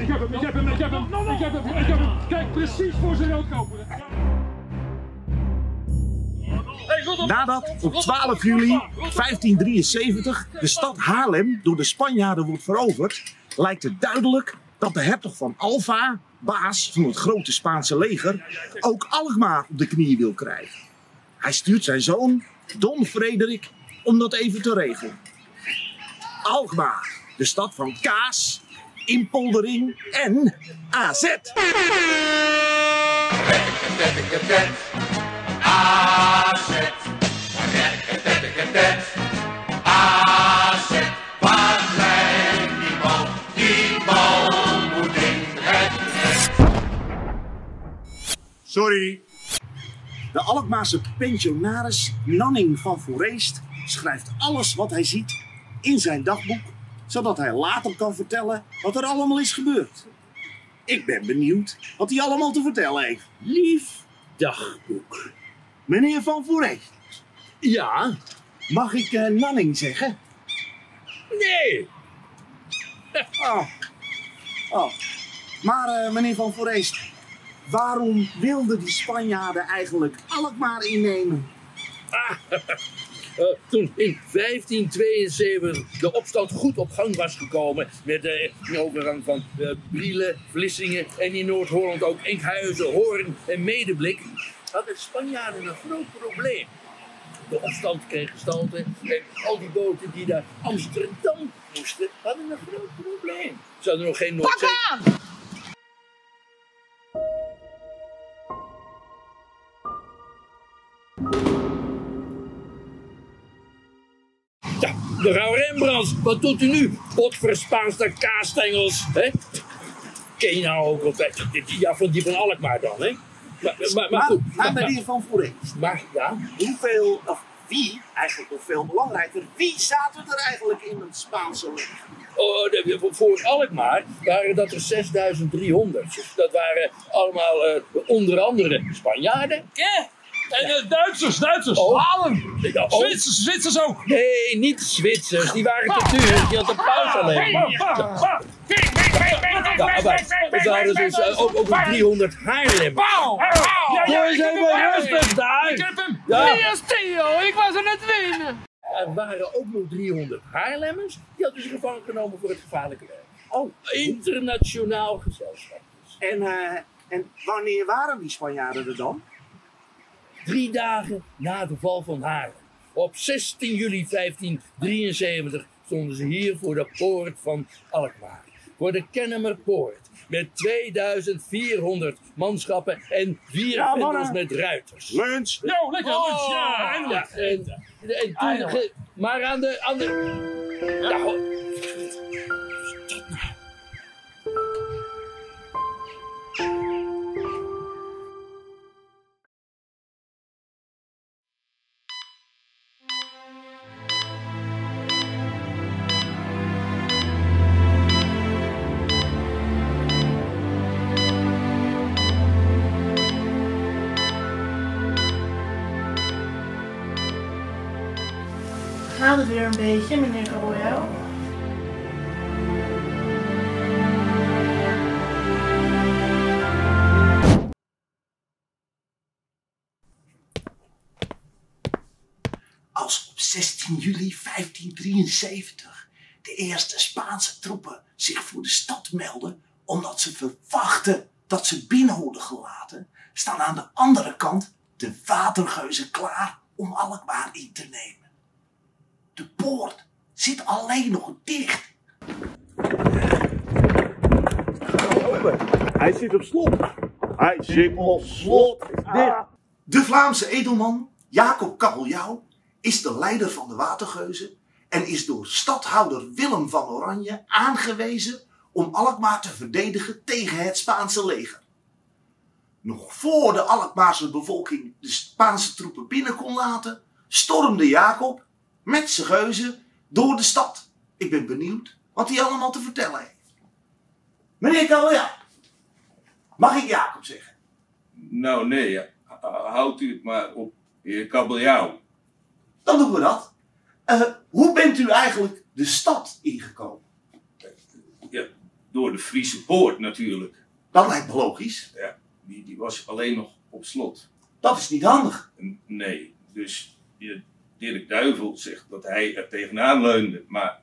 Ik heb hem, ik heb hem, ik heb hem, ik heb hem, ik heb hem. Kijk, precies voor zijn roodkoper. Nadat op 12 juli 1573 de stad Haarlem door de Spanjaarden wordt veroverd, lijkt het duidelijk dat de hertog van Alva, baas van het grote Spaanse leger, ook Alkmaar op de knie wil krijgen. Hij stuurt zijn zoon, Don Frederik, om dat even te regelen. Alkmaar, de stad van kaas, inpoldering en AZ. Sorry. De Alkmaarse pensionaris Nanning van Foreest schrijft alles wat hij ziet in zijn dagboek, zodat hij later kan vertellen wat er allemaal is gebeurd. Ik ben benieuwd wat hij allemaal te vertellen heeft. Lief dagboek. Meneer van Foreest, Ja? mag ik eh, Nanning zeggen? Nee. Oh. oh. Maar eh, meneer van Foreest, waarom wilden die Spanjaarden eigenlijk Alkmaar innemen? Eh, toen in 1572 de opstand goed op gang was gekomen met de overgang van eh Brielen, Vlissingen en in Noord-Holland ook Enkhuizen, Hoorn en Medeblik, hadden de Spanjaarden een groot probleem. De opstand kreeg gestalte en al die boten die naar Amsterdam moesten, hadden een groot probleem. Ze hadden nog geen Noordzee. Mevrouw Rembrandt, wat doet u nu? Potverspaanste kaasstengels, hè? Ken je nou ook altijd? Ja, van die van Alkmaar dan, hè? Maar, maar, maar goed. maar Maar, meneer van Foreest, maar, ja, hoeveel, of wie, eigenlijk nog veel belangrijker, wie zaten er eigenlijk in het Spaanse leger? oh, de- voor Alkmaar waren dat er 6300. Dat waren allemaal eh, onder andere Spanjaarden. Ja. En de Duitsers, Duitsers. Oh. Halen. Ja, oh. Zwitsers, Zwitsers ook. Nee, niet Zwitsers, die waren te duur. Die had de paus alleen. Bam, bam, bam. Ja, maar er waren dus eh, ook, nog 300 Haarlemmers. Pauw. Ja, ja, Doe eens ik heb even rustig daar. Ik heb hem. Ja. Theo, ik was aan het winnen. Er waren ook nog 300 Haarlemmers. Die hadden ze gevangen genomen voor het gevaarlijke werk. Oh, Internationaal gezelschap. dus. en, eh, en wanneer waren die Spanjaarden er dan? Drie dagen na de val van Haarlem. Op 16 juli 1573 stonden ze hier voor de poort van Alkmaar. Voor de Kennemerpoort. Met 2400 manschappen en vier Ja, vendels met ruiters. Lunch. Yo, lekker. Oh, lunch. Ja, en, en toen, ge- maar aan de, aan de, ja, Weer een beetje, meneer Royal? Als op 16 juli 1573 de eerste Spaanse troepen zich voor de stad melden omdat ze verwachten dat ze binnen worden gelaten, staan aan de andere kant de watergeuzen klaar om Alkmaar in te nemen. De poort zit alleen nog dicht. Hij zit op slot. Hij zit op slot. Dicht. De Vlaamse edelman Jacob Kabeljauw is de leider van de watergeuzen en is door stadhouder Willem van Oranje aangewezen om Alkmaar te verdedigen tegen het Spaanse leger. Nog voor de Alkmaarse bevolking de Spaanse troepen binnen kon laten, stormde Jacob met zijn geuzen door de stad. Ik ben benieuwd wat hij allemaal te vertellen heeft. Meneer Kabeljauw, mag ik Jacob zeggen? Nou, nee, ja. H- houdt u het maar op heer Kabeljauw. Dan doen we dat. Eh, hoe bent u eigenlijk de stad ingekomen? Ja, door de Friese poort natuurlijk. Dat lijkt me logisch. Ja, die, die was alleen nog op slot. Dat is niet handig. Nee, dus die Dirk Duivel zegt dat hij er tegenaan leunde. Maar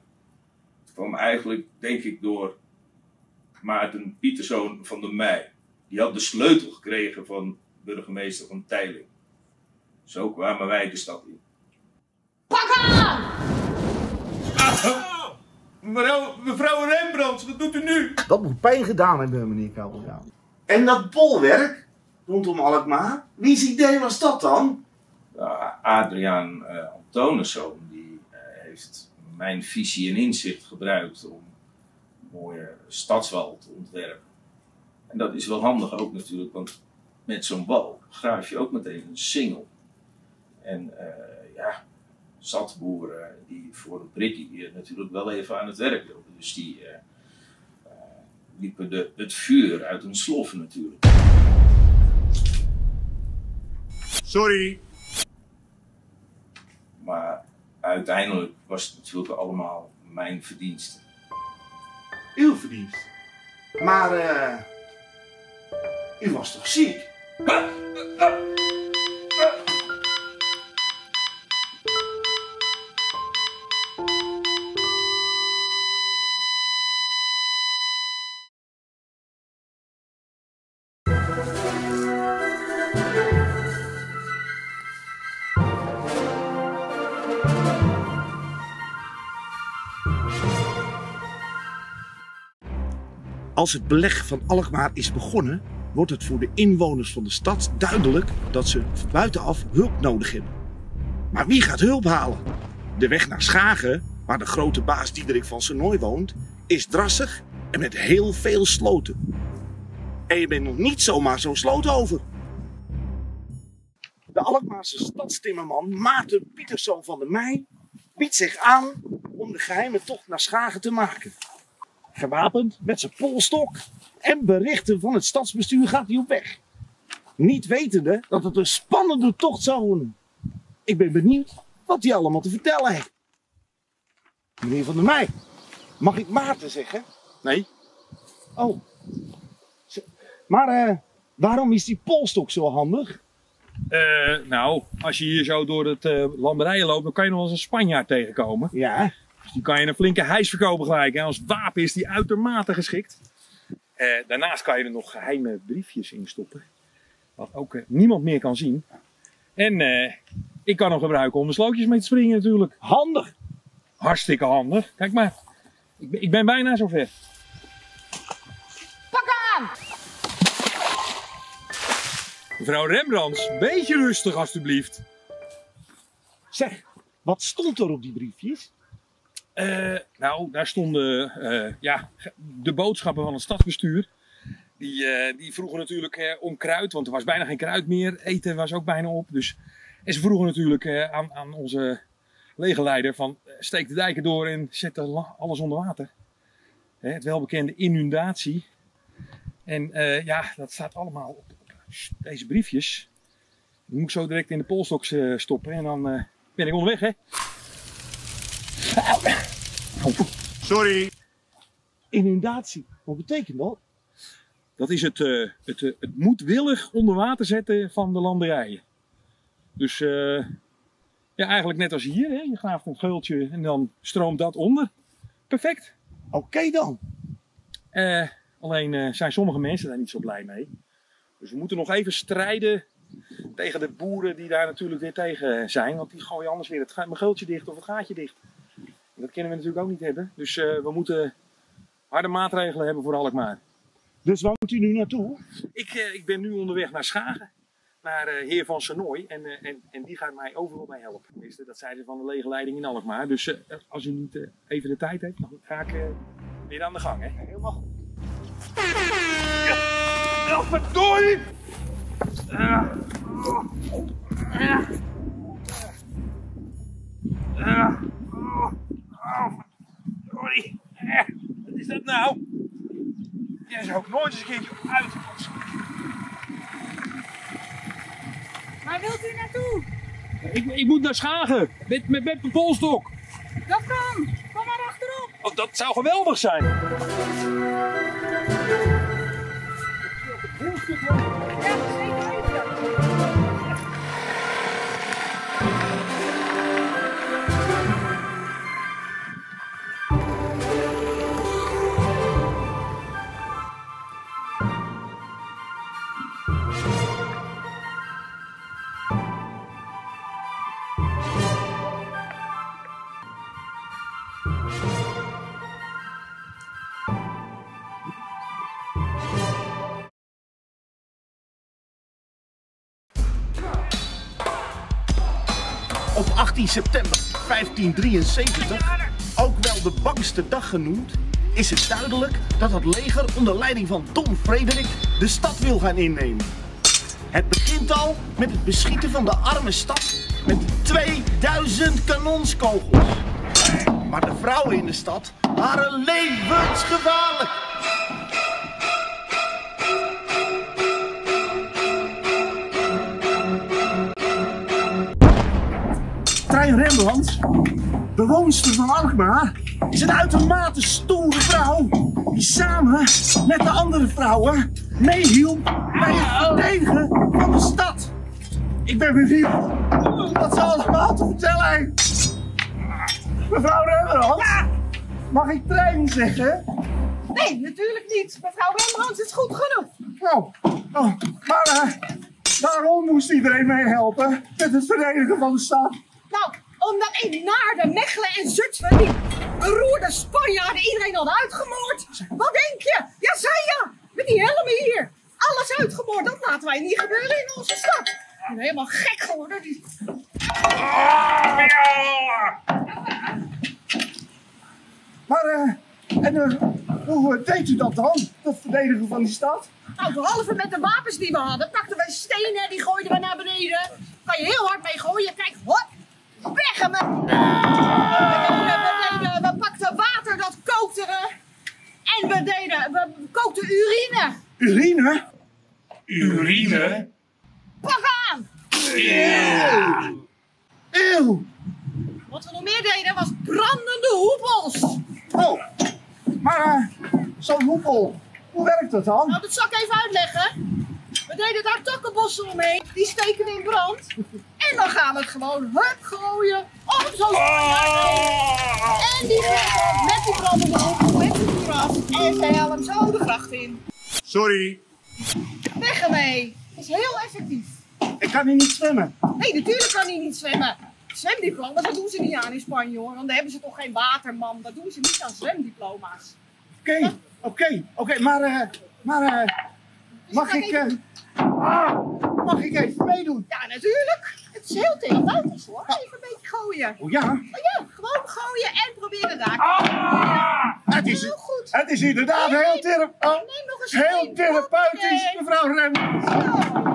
het kwam eigenlijk, denk ik, door Maarten Pieterszoon van der Meij. Die had de sleutel gekregen van burgemeester van Teiling. Zo kwamen wij de stad in. Mevrouw, mevrouw Rembrandt, wat doet u nu? Dat moet pijn gedaan hebben, meneer Kabeljauw. En dat bolwerk rondom Alkmaar, wie's idee was dat dan? Nou, Adriaan eh Antoniszoon die eh, heeft mijn visie en inzicht gebruikt om een mooie stadswal te ontwerpen. En dat is wel handig ook natuurlijk, want met zo'n wal graaf je ook meteen een singel. En eh, ja, zatboeren die voor een prikkie natuurlijk wel even aan het werk wilden. Dus die eh, eh, liepen de, het vuur uit een slof natuurlijk. Sorry. Maar uiteindelijk was het natuurlijk allemaal mijn verdienste. Uw verdienst. Maar, eh. u was toch ziek? Als het beleg van Alkmaar is begonnen, wordt het voor de inwoners van de stad duidelijk dat ze buitenaf hulp nodig hebben. Maar wie gaat hulp halen? De weg naar Schagen, waar de grote baas Diederik van Senooi woont, is drassig en met heel veel sloten. En je bent nog niet zomaar zo'n sloot over. De Alkmaarse stadstimmerman Maarten Pieterszoon van der Meij biedt zich aan om de geheime tocht naar Schagen te maken. Gewapend met zijn polstok en berichten van het stadsbestuur gaat hij op weg. Niet wetende dat het een spannende tocht zou worden. Ik ben benieuwd wat hij allemaal te vertellen heeft. Meneer Van der Meij, mag ik Maarten zeggen? Nee. Oh. Maar eh, waarom is die polstok zo handig? Eh, nou, als je hier zo door het eh landerijen loopt, dan kan je nog wel eens een Spanjaard tegenkomen. Ja, Dus die kan je een flinke hijs verkopen gelijk. En als wapen is die uitermate geschikt. Eh, daarnaast kan je er nog geheime briefjes in stoppen. Wat ook eh, niemand meer kan zien. En eh, ik kan hem gebruiken om de slootjes mee te springen natuurlijk. handig. Hartstikke handig. Kijk maar. Ik ben, ik ben bijna zover. Mevrouw Rembrandts, beetje rustig alstublieft. Zeg, wat stond er op die briefjes? Eh, nou, daar stonden eh, ja, de boodschappen van het stadsbestuur. Die, eh, die vroegen natuurlijk om kruid, want er was bijna geen kruid meer. Eten was ook bijna op. Dus, en ze vroegen natuurlijk aan, aan onze legerleider van steek de dijken door en zet alles onder water. Het welbekende inundatie. En ja, dat staat allemaal op, deze briefjes. Die moet ik zo direct in de polstok stoppen en dan ben ik onderweg hè. Sorry. Inundatie. Wat betekent dat? Dat is het, eh, het, eh, het moedwillig onder water zetten van de landerijen. Dus eh, ja, eigenlijk net als hier. Hè? Je graaft een geultje en dan stroomt dat onder. Perfect. Oké dan. Alleen zijn sommige mensen daar niet zo blij mee. Dus we moeten nog even strijden tegen de boeren die daar natuurlijk weer tegen zijn. Want die gooien anders weer het geultje dicht of het gaatje dicht. Dat kunnen we natuurlijk ook niet hebben. Dus eh, we moeten harde maatregelen hebben voor Alkmaar. Dus waar moet u nu naartoe? Ik, eh, ik ben nu onderweg naar Schagen. Naar eh, heer van Senooi. En, en, en die gaat mij overal bij helpen. Tenminste, dat zei ze van de lege leiding in Alkmaar. Dus als u niet even de tijd heeft, dan ga ik weer aan de gang. Hè? Helemaal goed. Oh, verdorie! Oh, sorry. Eh, wat is dat nou? Jij zou ook nooit eens een keertje uit. Waar wilt u naartoe? Ik, ik moet naar Schagen met, met, met mijn polstok. Dat kan. Kom maar achterop. Oh, dat zou geweldig zijn. In september 1573, ook wel de bangste dag genoemd, is het duidelijk dat het leger onder leiding van Don Frederik de stad wil gaan innemen. Het begint al met het beschieten van de arme stad met 2000 kanonskogels. Maar de vrouwen in de stad waren levensgevaarlijk. Rembrandt, bewoonster van Alkmaar, is een uitermate stoere vrouw die samen met de andere vrouwen meehielp bij het verdedigen van de stad. Ik ben benieuwd wat ze allemaal te vertellen heeft. Mevrouw Rembrandt, mag ik trein zeggen? Nee, natuurlijk niet. Mevrouw Rembrandt is goed genoeg. Oh, oh maar waarom moest iedereen meehelpen met het verdedigen van de stad? Nou, omdat in Naarden, Mechelen en Zutphen die beroerde Spanjaarden iedereen hadden uitgemoord. Wat denk je? Ja, zij ja. Met die helmen hier. Alles uitgemoord. Dat laten wij niet gebeuren in onze stad. Ik ben helemaal gek geworden. Die... Maar, eh, en eh, hoe eh, deed u dat dan? Dat verdedigen van die stad? Nou, behalve met de wapens die we hadden, pakten wij stenen, die gooiden we naar beneden. Kan je heel hard mee gooien. Kijk, hop, weg. We, deden, we, pakten water, dat kookten we. En we deden, we kookten urine. Urine? Urine? Pak aan! Eeuw! Wat we nog meer deden was brandende hoepels. Oh, maar eh, zo'n hoepel, hoe werkt dat dan? Nou, dat zal ik even uitleggen. Deden daar takkenbossen omheen, die steken we in brand. En dan gaan we het gewoon hup gooien op zo'n Spanjaard heen. En die gaat dan met die brandende hoepel met de vuur af en ze helm zo de gracht in. Sorry. Weg ermee. Dat is heel effectief. Ik kan hier niet zwemmen. Nee, natuurlijk kan hij niet zwemmen. Zwemdiploma's, dat doen ze niet aan in Spanje hoor. Want daar hebben ze toch geen waterman. Dat doen ze niet aan zwemdiploma's. Oké, oké, oké, maar, eh, maar eh, mag ik, eh, ah, mag ik even meedoen? Ja, natuurlijk. Het is heel therapeutisch hoor. Even een beetje gooien. Oh ja, Oh ja, gewoon gooien en proberen raken. het is, Heel goed. het is inderdaad heel, thera oh, heel therapeutisch, mevrouw Rem. Zo.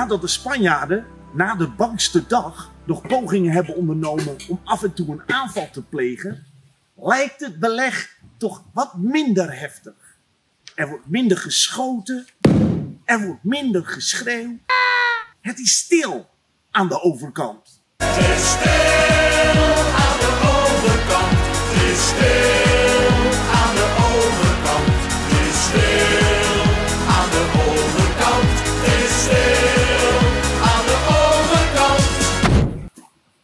Nadat de Spanjaarden na de bangste dag nog pogingen hebben ondernomen om af en toe een aanval te plegen, lijkt het beleg toch wat minder heftig. Er wordt minder geschoten, er wordt minder geschreeuw. Het is stil aan de overkant.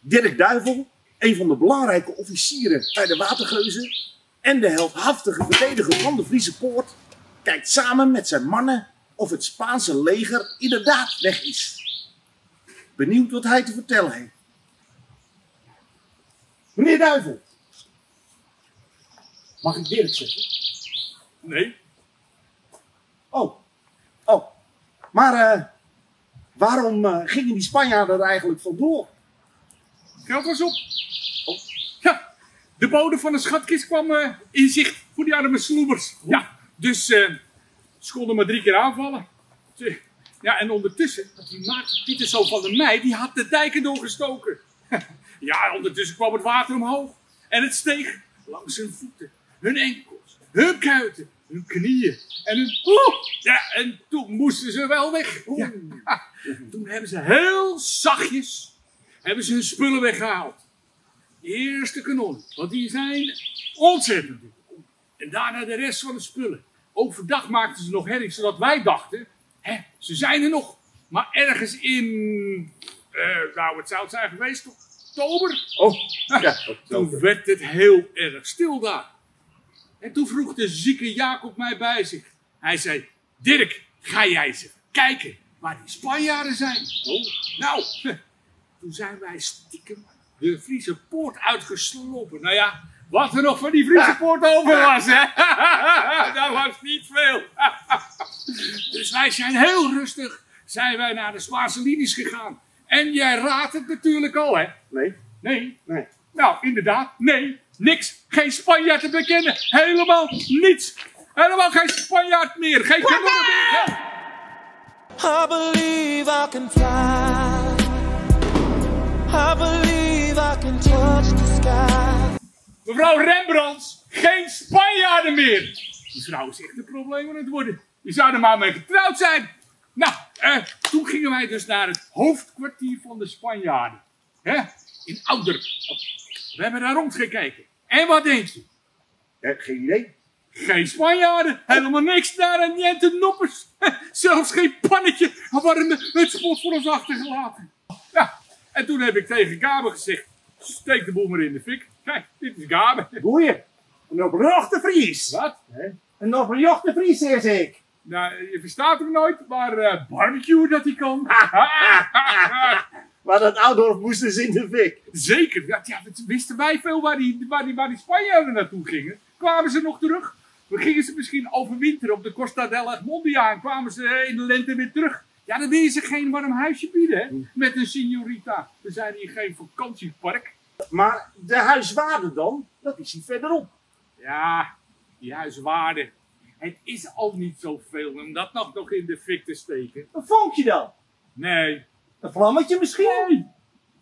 Dirk Duivel, een van de belangrijke officieren bij de Watergeuzen En de heldhaftige verdediger van de Friese poort kijkt samen met zijn mannen of het Spaanse leger inderdaad weg is. Benieuwd wat hij te vertellen heeft. Meneer Duivel. Mag ik Dirk zeggen? Nee. Oh. Oh. Maar eh, waarom eh, gingen die Spanjaarden er eigenlijk vandoor? Geld was op. Ja, de bodem van de schatkist kwam eh, in zicht voor die arme sloebers. Ja, dus eh ze konden maar drie keer aanvallen. Ja, en ondertussen, had die Maarten Pieterszoon van de Meij, die had de dijken doorgestoken. Ja, ondertussen kwam het water omhoog. En het steeg langs hun voeten, hun enkels, hun kuiten, hun knieën en hun... Oeh! Ja, en toen moesten ze wel weg. Ja. Toen hebben ze heel zachtjes hebben ze hun spullen weggehaald. De kanonnen, want die zijn ontzettend duur. En daarna de rest van de spullen. Overdag maakten ze nog herrie, zodat wij dachten, hè, ze zijn er nog. Maar ergens in, eh, nou het zou het zijn geweest, oktober? Oh, ja. Toen werd het heel erg stil daar. En toen vroeg de zieke Jacob mij bij zich. Hij zei, Dirk, ga jij eens kijken waar die Spanjaarden zijn. Nou, toen zijn wij stiekem de Friese poort uitgeslopen. Nou ja, wat er nog van die Friese poort over was, hè? Dat was niet veel. Dus wij zijn heel rustig, zijn wij naar de Spaanse linies gegaan. En jij raadt het natuurlijk al, hè? Nee. Nee. Nee. Nou, inderdaad, nee, niks. Geen Spanjaard te bekennen. Helemaal niets. Helemaal geen Spanjaard meer. Geen kanonnen meer. I believe I can fly. I believe I can touch the sky. Mevrouw Rembrandts, geen Spanjaarden meer. Die vrouw is echt een probleem aan het worden. Je zou er maar mee getrouwd zijn. Nou, eh, toen gingen wij dus naar het hoofdkwartier van de Spanjaarden. Hè? In Ouder. We hebben daar rondgekeken. En wat denk je? Eh, geen idee. Geen Spanjaarden, helemaal niks daar en niente noppers. Zelfs geen pannetje warme hutspot voor ons achtergelaten. Ja, en toen heb ik tegen Gabe gezegd, steek de boel maar in de fik. Kijk, dit is Gabe. Boeien. Een oprechte Fries. Wat? Een oprechte Fries, zeg ik. Nou, je verstaat hem nooit, maar eh, barbecue dat hij kan. Maar dat Oudorf moest dus in de fik. Zeker, ja, ja, dat wisten wij veel waar die, waar, die, waar die Spanjaarden naartoe gingen. Kwamen ze nog terug? We gingen ze misschien overwinteren op de Costa del Mondia en kwamen ze in de lente weer terug. Ja, dan wil je ze geen warm huisje bieden, hè? Met een signorita. We zijn hier geen vakantiepark. Maar de huiswaarde dan, dat is hier verderop. Ja, die huiswaarde. Het is al niet zoveel om dat nog, nog in de fik te steken. Een vonkje dan? Nee, Een vlammetje misschien?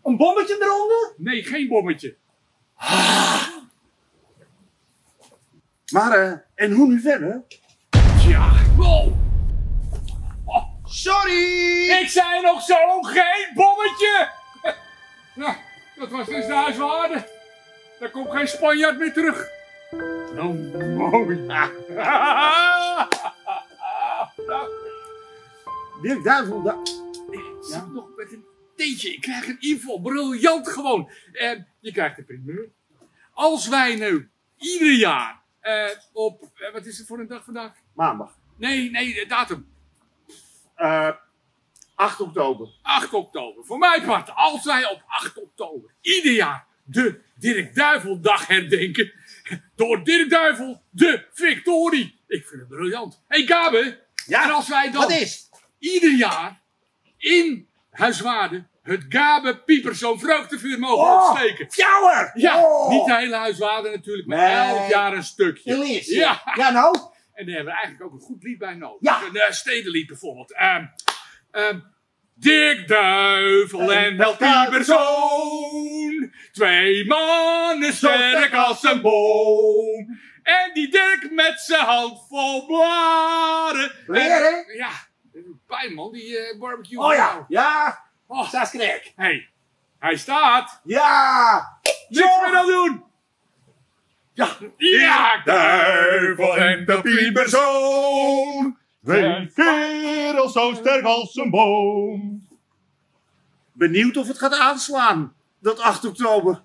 Een bommetje eronder? nee, geen bommetje. Maar, eh, en hoe nu verder? Ja, wow. Sorry! Ik zei nog zo, geen bommetje! Ja, dat was dus de huiswaarde. Daar komt geen Spanjaard meer terug. Nou, mooi. Nou, Dirk Duivel, da- ik zit nog met een theetje. Ik krijg een info. Briljant gewoon. En je krijgt de primeur. Als wij nu ieder jaar eh, op... eh, wat is het voor een dag vandaag? maandag. Nee, nee, datum. Eh 8 oktober. 8 oktober. Voor mijn part, als wij op 8 oktober ieder jaar de Dirk Duiveldag herdenken. Door Dirk Duivel, de victorie. Ik vind het briljant. Hé hey, Gabe. Ja, en als wij dan is? ieder jaar in Huiswaarde het Gabe Pieperzoon vreugdevuur mogen Oh, opsteken. Fjouwer! Ja, Oh. niet de hele Huiswaarde natuurlijk, maar Nee. elk jaar een stukje. Elias, ja. Ja, nou? En daar hebben we eigenlijk ook een goed lied bij nodig. Ja. Een uh, stedenlied bijvoorbeeld. Ehm ehm Dick Duivel en Pieperzoon. Twee mannen sterk als een boom. En die Dirk met zijn hand vol blaren. Blaren? En- Ja, pijn man, die eh, barbecue. Oh ja, ja. Oh, Saskrek. hey, hij staat. Ja! Niks meer aan doen. Ja. Ja, Duivel en de pieperzoon. Twee kerels zo sterk als een boom. Benieuwd of het gaat aanslaan, dat 8 oktober.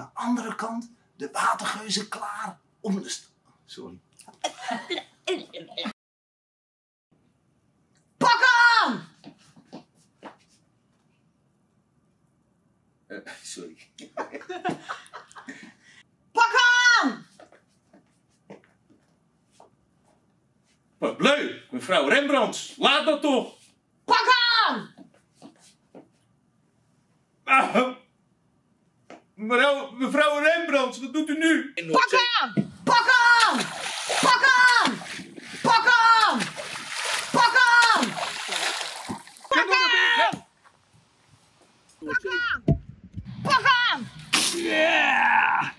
Aan de andere kant de watergeuze klaar om de... Sorry. Pak aan! Eh, sorry. Pak aan! Wat bleu, mevrouw Rembrandt, laat dat toch. Pak aan! Ah, mevrouw, mevrouw Rembrandt, wat doet u nu? Pak aan! Pak aan! Pak aan! Pak aan! Pak aan! Pak aan! Pak aan! Pak aan! Ja!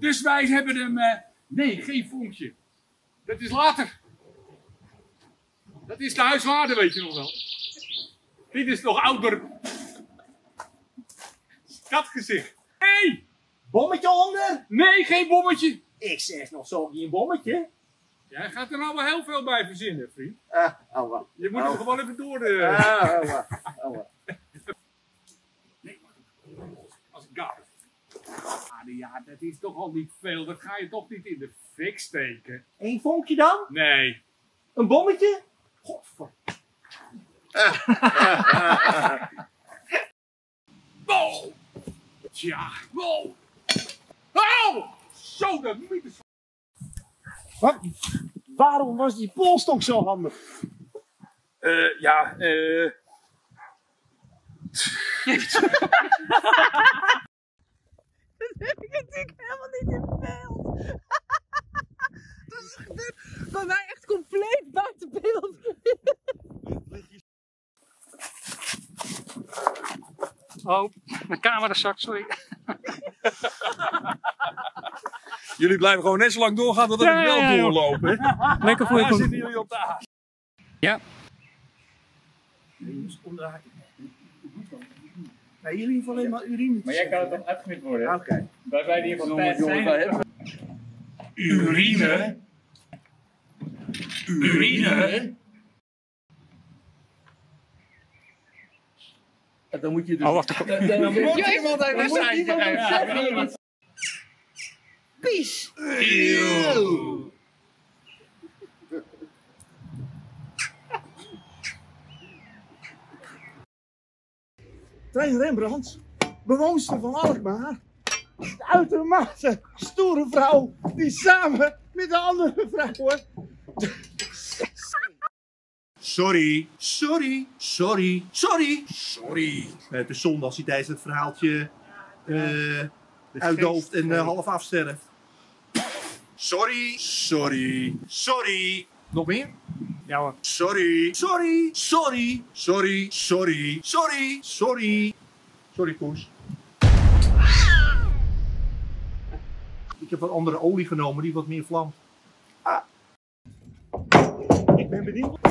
Dus wij hebben hem. eh, nee, geen vonkje. Dat is later. Dat is de huiswaarde, weet je nog wel. Dit is nog ouder. Skatgezicht. Nee! Bommetje onder? Nee, geen bommetje. Ik zeg nog zo niet een bommetje. Jij gaat er nou wel heel veel bij verzinnen, vriend. Ah, oh. Je moet Oh. hem gewoon even door de. Ah, oh, wat. Oh. Nee, maar als ik ga. Ah, ja, dat is toch al niet veel. Dat ga je toch niet in de fik steken. Eén vonkje dan? Nee. Een bommetje? Godver. Wow! Tja, wow! Oh! Zo, dat moet je Wat? Waarom was die polstok zo handig? Eh, ja, eh. Dat heb ik natuurlijk helemaal niet in beeld. Dat is gebeurd bij mij echt compleet buiten beeld. Oh, mijn camera zakt, sorry. Jullie blijven gewoon net zo lang doorgaan totdat Ja, ik wel ja, ja, joh. doorloop. Hè? Lekker voor je Daar zitten jullie op de haak. Ja. Nee, jullie hoeven alleen maar urine te Maar jij kan het toch uitgemeten worden? Oké. Wij wij die van Jongens, tijd zijn. hebben Urine. urine. Dan moet je dus... Oh, wacht. Dan, dan, dan moet iemand uit seintje geven. Pies. Trein Rembrandt, bewoonster van Alkmaar. De uitermate stoere vrouw die samen met de andere vrouwen. Sorry, sorry, sorry, sorry, sorry. Het is zonde als hij tijdens het verhaaltje eh uitdooft en eh, half afsterft. Sorry, sorry, sorry. Nog meer? Ja hoor. Sorry, sorry, sorry, sorry, sorry, sorry, sorry. Sorry, Poes. Ik heb wat andere olie genomen die wat meer vlamt. Ah. Ik ben benieuwd.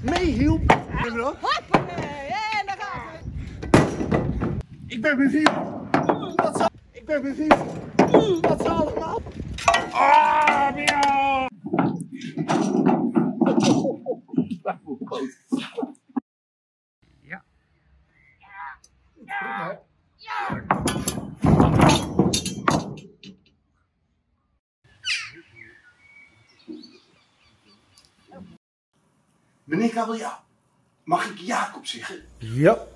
Meehielp. Hoppakee, en daar gaan we. Ik ben benieuwd. Wat ze, ik ben benieuwd. Wat ze allemaal. Ah, miauw. Ja. Meneer Kabeljauw, mag ik Jacob zeggen? Ja.